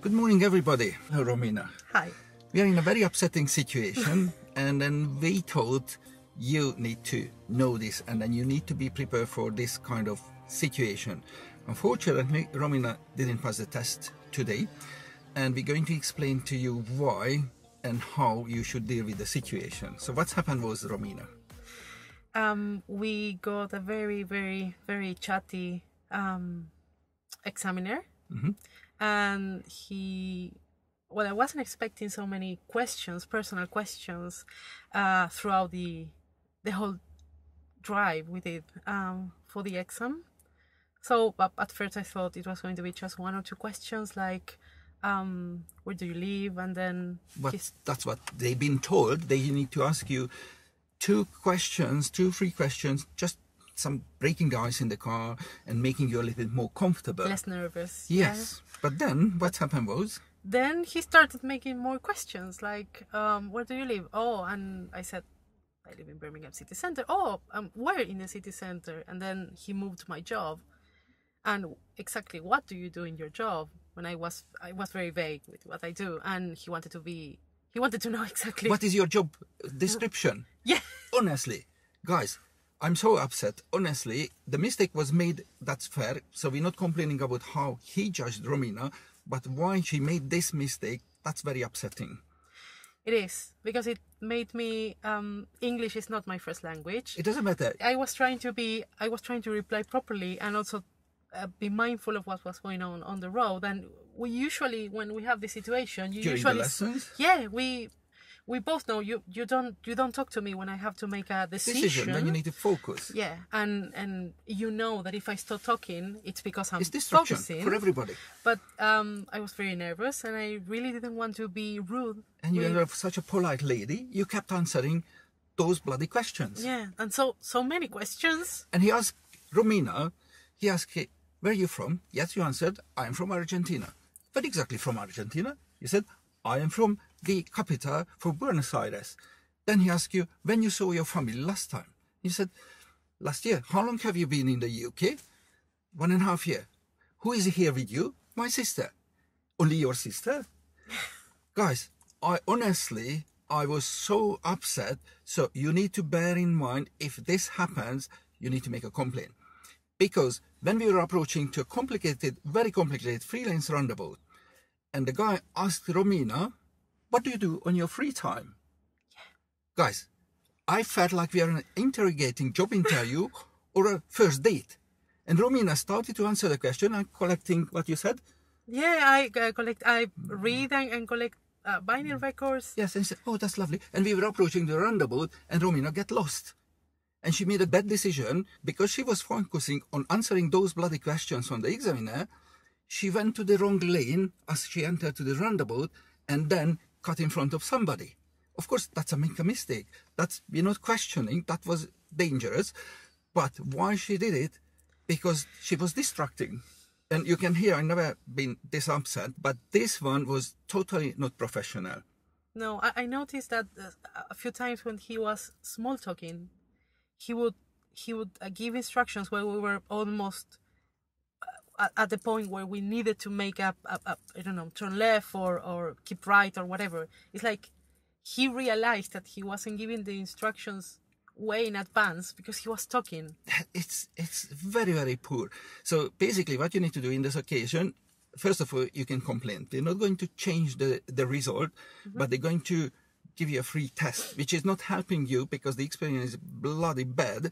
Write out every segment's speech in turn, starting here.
Good morning, everybody. Hello, Romina. Hi. We are in a very upsetting situation, and then we told you need to know this, and then you need to be prepared for this kind of situation. Unfortunately, Romina didn't pass the test today, and we're going to explain to you why and how you should deal with the situation. So, what's happened was, Romina. Um, we got a very, very, very chatty um, examiner, and he. Well, I wasn't expecting so many questions, personal questions, uh, throughout the the whole drive we did um, for the exam. So at first I thought it was going to be just one or two questions like, um, where do you live, and then But his- that's what they've been told. They need to ask you two questions, two, three questions, just some breaking the ice in the car and making you a little bit more comfortable. less nervous. yeah. Yes. But then what happened was, then he started making more questions like um, where do you live oh and i said i live in birmingham city center oh um, where in the city center and then he moved my job and exactly what do you do in your job when i was i was very vague with what i do and he wanted to be he wanted to know exactly what is your job description? yeah Honestly, guys, I'm so upset. Honestly, the mistake was made. That's fair. So we're not complaining about how he judged Romina, but why she made this mistake. That's very upsetting. it is because it made me um, english is not my first language It doesn't matter. I was trying to be I was trying to reply properly and also uh, be mindful of what was going on on the road and we usually when we have this situation you During usually yeah we we both know you you don't you don't talk to me when I have to make a decision, Decision. Then you need to focus. yeah and and you know that if I start talking it's because I'm It's distraction focusing for everybody. but um I was very nervous and I really didn't want to be rude And you are such a polite lady, you kept answering those bloody questions. yeah and so so many questions And he asked Romina, he asked, "Hey, where are you from? Yes, you answered, I'm from Argentina. But exactly from Argentina? You said, I am from the capital for Buenos Aires. Then he asked you, when you saw your family last time? You said, last year. How long have you been in the UK? One and a half year. Who is here with you? My sister. Only your sister? Guys, I honestly, I was so upset. So you need to bear in mind if this happens, you need to make a complaint. Because when we were approaching to a complicated, very complicated freelance roundabout, and the guy asked Romina, What do you do on your free time? Guys, I felt like we are an interrogating job interview or a first date. And Romina started to answer the question and collecting what you said. Yeah, I uh, collect. I read and, and collect uh, vinyl records. Yes, and she said, Oh, that's lovely. And we were approaching the roundabout, and Romina get lost. And she made a bad decision because she was focusing on answering those bloody questions from the examiner. She went to the wrong lane as she entered to the roundabout and then cut in front of somebody. Of course, that's a make a mistake. That's we're not questioning. That was dangerous. But why she did it? Because she was distracting. And you can hear I never been this upset, but this one was totally not professional. No, I, I noticed that uh, a few times when he was small talking, he would he would uh, give instructions where we were almost at, at the point where we needed to make up I don't know turn left or or keep right or whatever. It's like he realized that he wasn't giving the instructions way in advance because he was talking. it's it's very very poor so basically what you need to do in this occasion first of all you can complain they're not going to change the the result mm-hmm. but they're going to give you a free test which is not helping you because the experience is bloody bad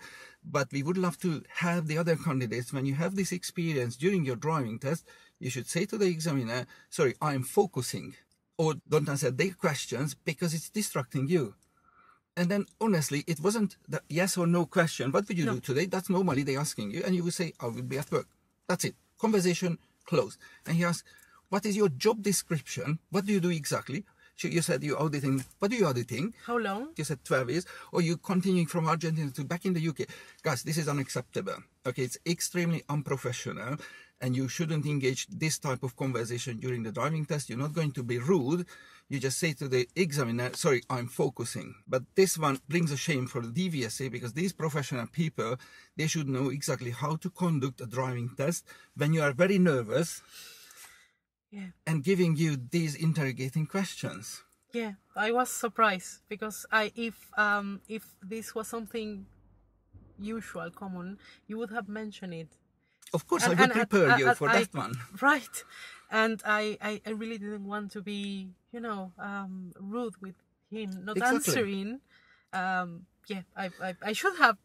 but we would love to have the other candidates when you have this experience during your driving test you should say to the examiner sorry i'm focusing or don't answer their questions because it's distracting you and then honestly, it wasn't the yes or no question. What would you do today? That's normally they're asking you, and you will say, "I will be at work." That's it. Conversation closed. And he asked, "What is your job description? What do you do exactly?" You said you're auditing. What are you auditing? How long? You said 12 years, or you continuing from Argentina to back in the UK. Guys, this is unacceptable. Okay, it's extremely unprofessional, and you shouldn't engage this type of conversation during the driving test. You're not going to be rude. You just say to the examiner, sorry, I'm focusing. But this one brings a shame for the DVSA because these professional people, they should know exactly how to conduct a driving test when you are very nervous Yeah. and giving you these interrogating questions. Yeah, I was surprised because I if um if this was something usual, common, you would have mentioned it. Of course, And- I would prepare and- you and for I- that one. Right. And I, I, I really didn't want to be, you know, um, rude with him, not Exactly. answering. Um, yeah, I, I, I should have.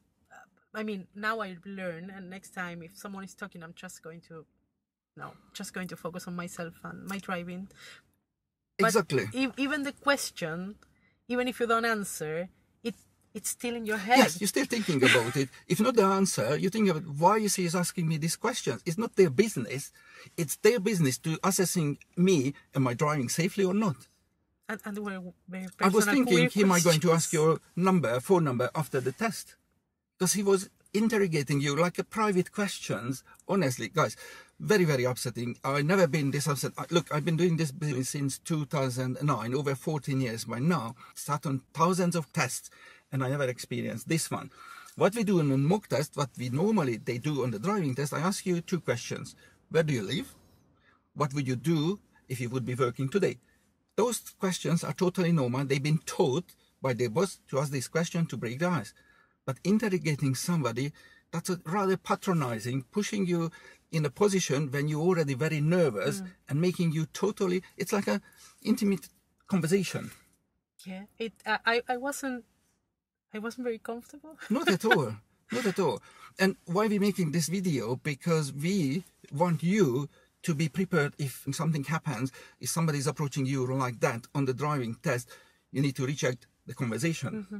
I mean, now I learn, and next time if someone is talking, I'm just going to, no, just going to focus on myself and my driving. But Exactly. e- even the question, even if you don't answer, it it's still in your head. Yes, you're still thinking about it. If not the answer, you think about why is he asking me these questions. It's not their business. It's their business to assessing me, am I driving safely or not? and, and they were very I was thinking, am I going to ask your number, phone number after the test? Because he was interrogating you like a private questions. Honestly, guys, very, very upsetting. I've never been this upset. Uh, look, I've been doing this business since 2009, over 14 years by now. Sat on thousands of tests, and I never experienced this one. What we do in a mock test, what we normally they do on the driving test, I ask you two questions. Where do you live? What would you do if you would be working today? Those questions are totally normal. They've been taught by their boss to ask this question to break the ice. But interrogating somebody, that's rather patronizing, pushing you in a position when you're already very nervous mm. and making you totally, it's like a intimate conversation. Yeah, it. I, I- wasn't. I wasn't very comfortable. Not at all. Not at all. And why we making this video? Because we want you to be prepared if something happens, if somebody's approaching you like that on the driving test, you need to reject the conversation. Mm-hmm.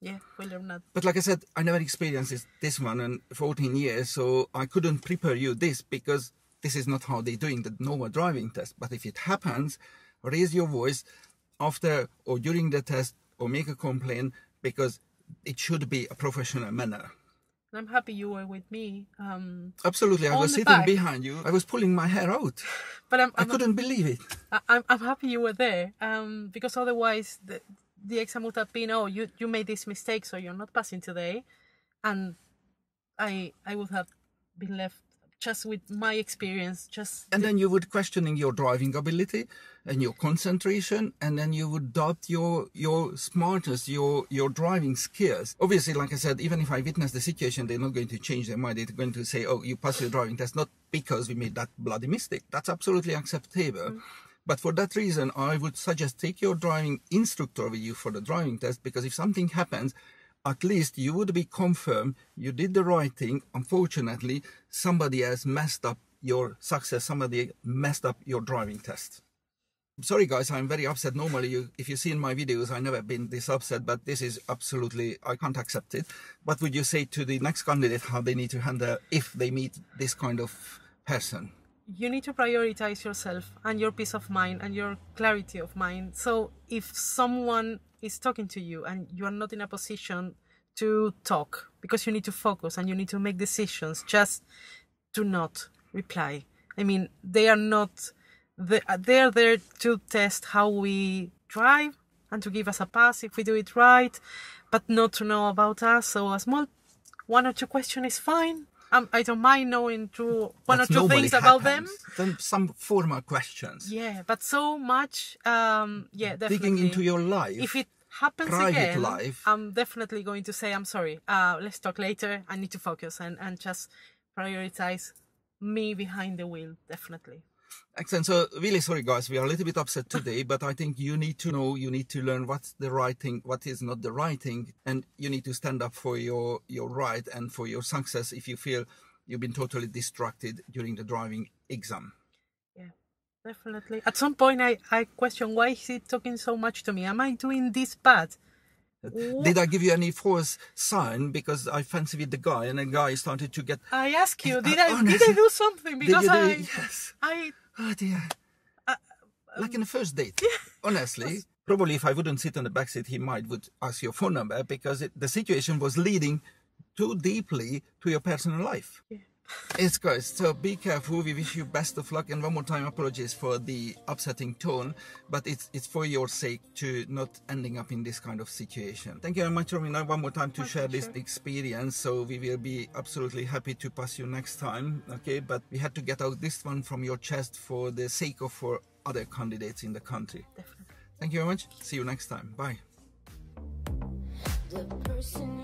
Yeah, well, I'm not. But like I said, I never experienced this, this one in 14 years, so I couldn't prepare you this because this is not how they're doing the normal driving test. But if it happens, raise your voice after or during the test or make a complaint because it should be a professional manner. I'm happy you were with me. Um, Absolutely, I was sitting back. behind you. I was pulling my hair out. but I'm. I I'm, couldn't believe it. I- I'm, I'm happy you were there. Um, because otherwise the the exam would have been, oh, you you made this mistake, so you're not passing today, and I I would have been left just with my experience, just And then you would questioning your driving ability and your concentration, and then you would doubt your your smartness, your your driving skills. Obviously, like I said, even if I witness the situation, they're not going to change their mind. They're going to say, "Oh, you passed your driving test," not because we made that bloody mistake. That's absolutely acceptable. Mm. But for that reason, I would suggest take your driving instructor with you for the driving test because if something happens, at least you would be confirmed you did the right thing. Unfortunately, somebody has messed up your success. Somebody messed up your driving test. Sorry, guys, I'm very upset. Normally, you, if you see in my videos, I never been this upset, but this is absolutely, I can't accept it. What would you say to the next candidate how they need to handle if they meet this kind of person? You need to prioritize yourself and your peace of mind and your clarity of mind. So if someone is talking to you and you are not in a position to talk because you need to focus and you need to make decisions, just do not reply. I mean, they are not they uh, they are there to test how we drive and to give us a pass if we do it right, but not to know about us. So a small one or two question is fine. Um, I don't mind knowing two one or two things about them. Then some formal questions. Yeah, but so much. Um, yeah, definitely. Digging into your life. If it happens private again, life. I'm definitely going to say I'm sorry. Uh, let's talk later. I need to focus and and just prioritize me behind the wheel. Definitely. Excellent. So really sorry guys, we are a little bit upset today, but I think you need to know, you need to learn what's the right thing, what is not the right thing, and you need to stand up for your your right and for your success if you feel you've been totally distracted during the driving exam. Yeah, definitely. At some point, I I question why is he talking so much to me? Am I doing this bad? Did I give you any false sign because I fancy with the guy and the guy started to get I ask you, did I did I do something? Because do I? Yes. I Oh dear. Uh, like in the first date. Honestly, probably if I wouldn't sit on the back seat, he might would ask your phone number because it, the situation was leading too deeply to your personal life. Yeah. It's good. So be careful. We wish you best of luck. And one more time, apologies for the upsetting tone, but it's it's for your sake to not ending up in this kind of situation. Thank you very much, Romina, one more time to My share this experience. So we will be absolutely happy to pass you next time. Okay, but we had to get out this one from your chest for the sake of for other candidates in the country. Definitely. Thank you very much. See you next time. Bye. The person